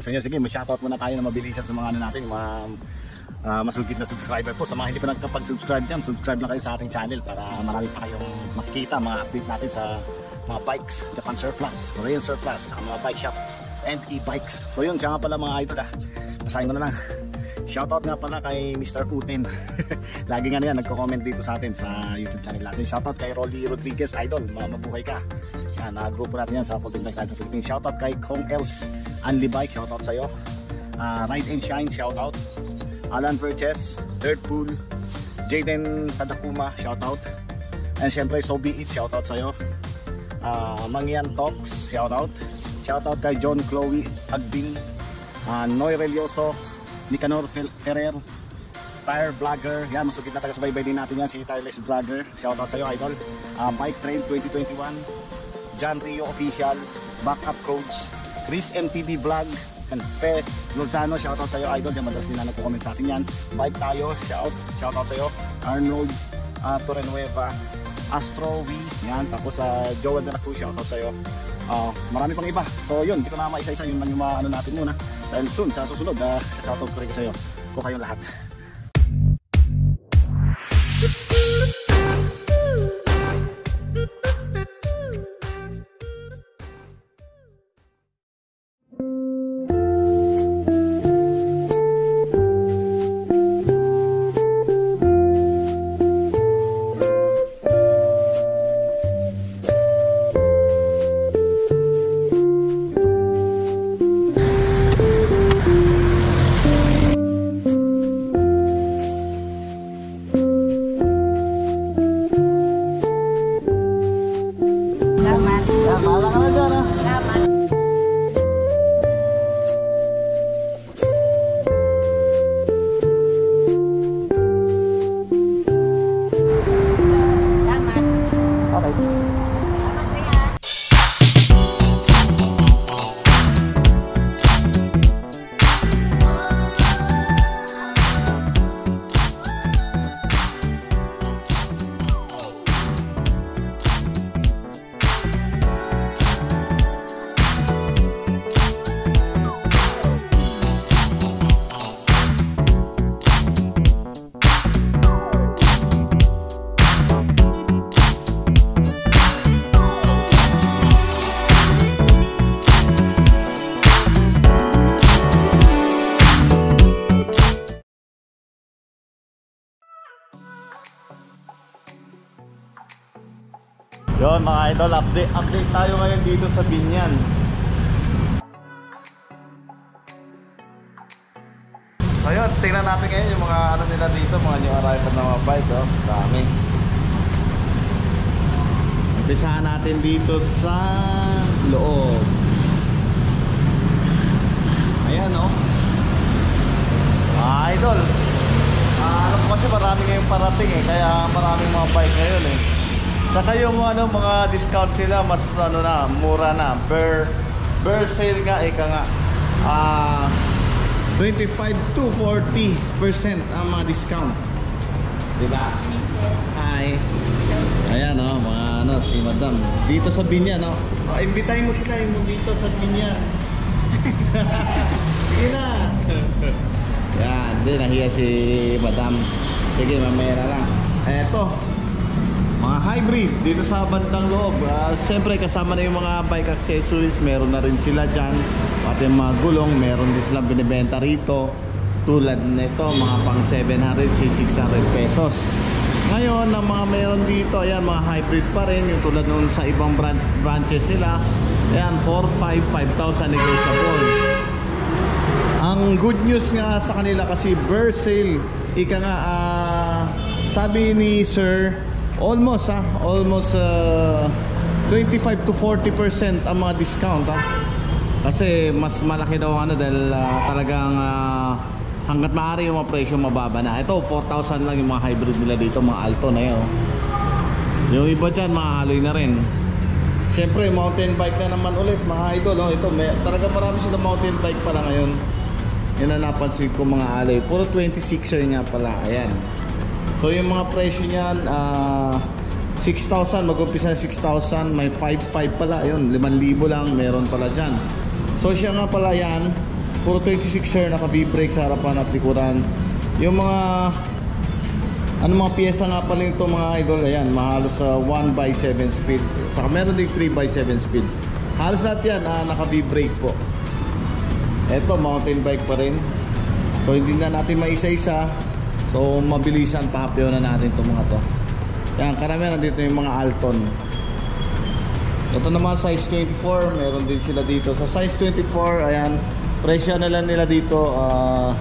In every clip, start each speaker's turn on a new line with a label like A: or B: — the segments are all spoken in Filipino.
A: Sa inyo, sige, mag-shoutout muna tayo na mabilisan sa mga ano natin, mga uh, masugid na subscriber po. Sa mga hindi pa nagkapag-subscribe dyan, subscribe na kayo sa ating channel para marami pa kayong makikita, mga update natin sa mga bikes, Japan Surplus, Korean Surplus, sa mga bike shop, and e-bikes. So yun, siya nga pala mga idol ah. Basahin ko na lang. Shoutout nga pala kay Mr. Uten. Lagi nga na yan, nagko-comment dito sa atin sa YouTube channel natin. Shoutout kay Rolly Rodriguez, idol, mabuhay ka. Yan, uh, grupo natin yan sa Full Bike Rider Philippines. Shoutout kay Kong Els Anli Bike, shoutout sa'yo. Uh, Ride and Shine, shoutout. Alan Purchase, Third Pool, Jaden Tadakuma, shoutout. And syempre, So Be It, shoutout sa'yo. Uh, Mangyan Talks, shoutout. Shoutout kay John Chloe Agding, uh, Noy Relioso, Nicanor Ferrer, Tire Vlogger, yan, masugit na taga-subaybay din natin yan, si Tireless Vlogger, shoutout sa'yo idol, uh, Bike Train 2021, John Rio Official, Backup Coach, Chris MTV Vlog, and Fe Lozano, shoutout sa'yo idol, yan, madalas nila nagko-comment sa atin yan, Bike tayo, shout, shoutout sa'yo, Arnold uh, Torrenueva, Astro V, yan, tapos uh, Joel de la Cruz, shoutout sa'yo, uh, marami pang iba. So yun, hindi ko na maisa-isa yun lang yung mga ano natin muna. Dahil soon, sa susunod, uh, sa shoutout ko rin sa'yo. Ko kayong lahat. Yun mga idol, update, update tayo ngayon dito sa Binyan. Ayun, tingnan natin ngayon yung mga ano nila dito, mga new arrival na mga bike, oh. Dami. Umpisahan natin dito sa loob. Ayan, oh. Mga idol. Ah, alam ko kasi marami ngayong parating eh, kaya maraming mga bike ngayon eh. Saka yung ano, mga discount nila mas ano na, mura na. Per, per sale nga, ika nga. Ah, 25 to 40% ang mga discount. Diba? Hi. Ayan oh, mga ano, si Madam. Dito sa Binyan, no? Oh, imbitahin mo sila yung dito sa Binyan. Sige na. Yan, di nahiya si Madam. Sige, mamaya na lang. Eto, mga hybrid dito sa bandang loob. Uh, Siyempre kasama na yung mga bike accessories, meron na rin sila dyan. Pati yung mga gulong, meron din silang binibenta rito. Tulad nito, mga pang 700 si 600 pesos. Ngayon, ang mga meron dito, ayan, mga hybrid pa rin. Yung tulad nun sa ibang branch, branches nila. Ayan, 4, 5, 5,000 negotiable. Ang good news nga sa kanila kasi burr sale. Ika nga, ah, sabi ni Sir, almost ah, almost ah, 25 to 40% ang mga discount ah. Kasi mas malaki daw ano dahil ah, talagang ah, hanggat maaari yung mga presyo mababa na. Ito 4,000 lang yung mga hybrid nila dito, mga Alto na yun. Yung iba dyan, mahaloy na rin. Siyempre, mountain bike na naman ulit, mga idol. Oh, ito, may, talaga marami sila mountain bike pala ngayon. Yan ang napansin ko mga alloy. Puro 26er nga pala. Ayan. So yung mga presyo niyan, ah 6,000. Mag-umpisa 6,000. May 5,500 pala. Ayun, 5,000 lang. Meron pala dyan. So siya nga pala yan. puro 26er naka V-brake sa harapan at likuran. Yung mga ano mga piyesa nga pala nito mga idol, ayan, mahalos sa 1 by 7 speed. Saka meron din 3 by 7 speed. Halos lahat yan, ah, naka V-brake po. Ito, mountain bike pa rin. So hindi na natin maisa-isa. So mabilisan, pahapyaw na natin itong mga to. Yan, karamihan nandito yung mga Alton. Ito naman size 24, meron din sila dito. Sa size 24, ayan, presyo na lang nila dito, ah,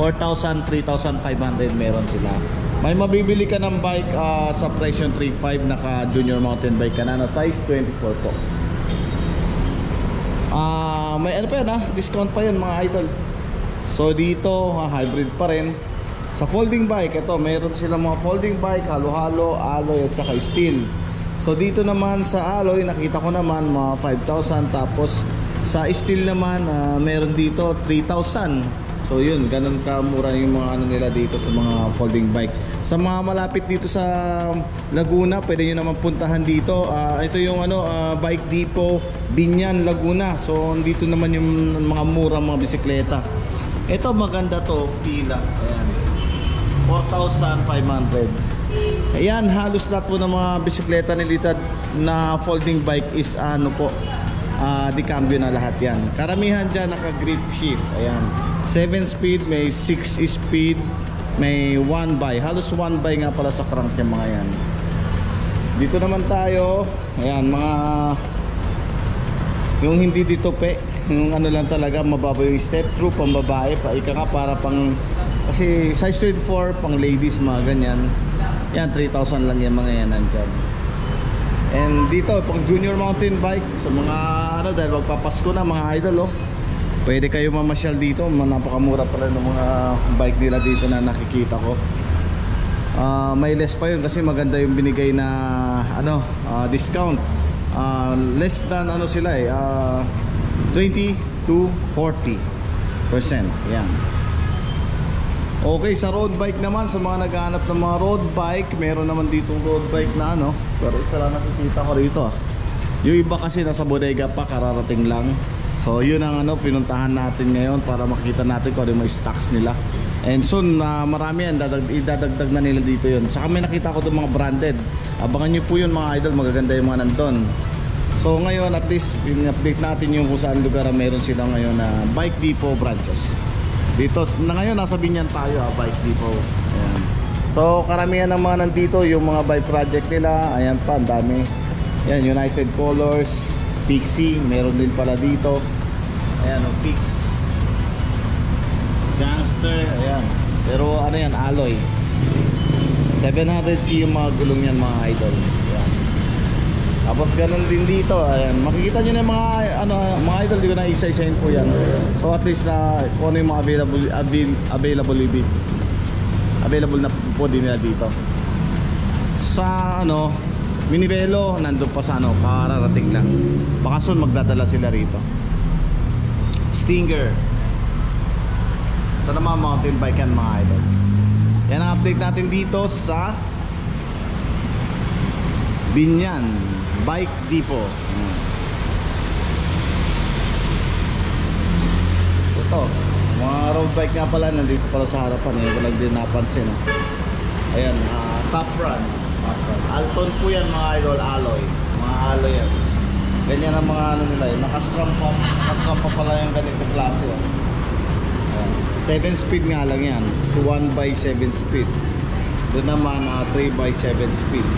A: 4,000, 3,500 meron sila. May mabibili ka ng bike ah, sa presyo 3,500 naka junior mountain bike ka na na size 24 po. Ah, may ano pa yan ha? Discount pa yan mga idol. So dito, ah, hybrid pa rin. Sa folding bike, ito, meron sila mga folding bike, halo-halo, alloy at saka steel. So dito naman sa alloy, nakita ko naman mga 5,000 tapos sa steel naman, ah, meron dito 3,000. So yun, ganun kamura yung mga ano nila dito sa mga folding bike. Sa mga malapit dito sa Laguna, pwede nyo naman puntahan dito. Ah, ito yung ano, ah, Bike Depot, Binyan, Laguna. So dito naman yung mga murang mga bisikleta. Ito maganda to, Fila. Ayan. 4,500. Ayan, halos lahat po ng mga bisikleta nilitad na folding bike is ano po, ah di cambio na lahat yan. Karamihan dyan naka grip shift. Ayan. 7 speed, may 6 speed, may 1 by. Halos 1 by nga pala sa crank yung mga yan. Dito naman tayo. Ayan, mga yung hindi dito pe yung ano lang talaga mababa yung step through pang babae pa ika nga para pang kasi size 24 pang ladies mga ganyan. Yan 3,000 lang yung mga yan nandyan. And dito pang junior mountain bike sa mga ano dahil magpapasko na mga idol oh. Pwede kayo mamasyal dito napakamura pala ng mga bike nila dito na nakikita ko. Ah, may less pa yun kasi maganda yung binigay na ano ah, discount. Ah, less than ano sila eh ah, 20 to 40 percent yan okay sa road bike naman sa mga naghahanap ng mga road bike meron naman ditong road bike na ano pero isa lang nakikita ko rito ah. yung iba kasi nasa bodega pa kararating lang. So yun ang ano pinuntahan natin ngayon para makita natin kung ano yung stocks nila. And soon na marami yan dadag, idadagdag na nila dito yun. Saka may nakita ko doon mga branded. Abangan nyo po yun mga idol magaganda yung mga nandun. So ngayon at least in-update natin yung kung saan lugar meron sila ngayon na bike depot branches dito na ngayon nasa Binyan tayo ah, bike depot. Ayan. so karamihan ng mga nandito yung mga bike project nila ayan pa ang dami. Yan United Colors Pixie meron din pala dito. Ayan o Pix. Gangster ayan. Pero ano yan alloy 700C yung mga gulong yan mga idol. ayan. Tapos ganun din dito ayan. Makikita nyo na mga ano mga idol di ko na isa-isahin po yan. So at least na kung ano yung mga available avail, available available na po din nila dito. Sa ano Minivelo nandun pa sa ano kararating lang. Baka soon magdadala sila rito. Stinger. Ito naman mountain bike yan mga idol. Yan ang update natin dito sa Binyan Bike Depot. Hmm. ito mga road bike nga pala nandito pala sa harapan eh. Ko lang din napansin oh. ayan ah, top run. Top run. Alton po yan mga idol alloy mga alloy yan. Ganyan ang mga ano nila eh. Nakastram pa nakastram pa pala yung ganito klase oh. Ayan. 7 speed nga lang yan. 1 by 7 speed. Doon naman ah, 3 by 7 speed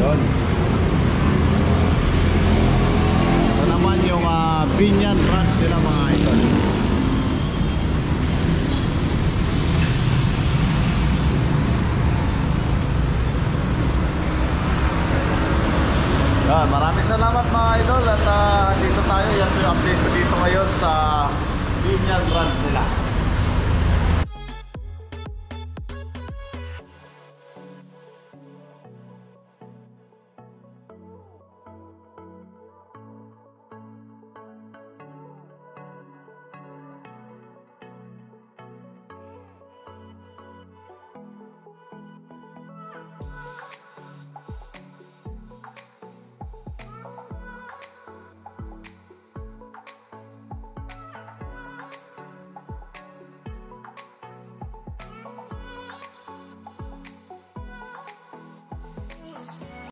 A: yun ito naman yung uh, Binyan branch nila mga idol. Yan, maraming salamat mga idol. At uh, dito tayo, yan yung update ko dito ngayon sa Binyan branch nila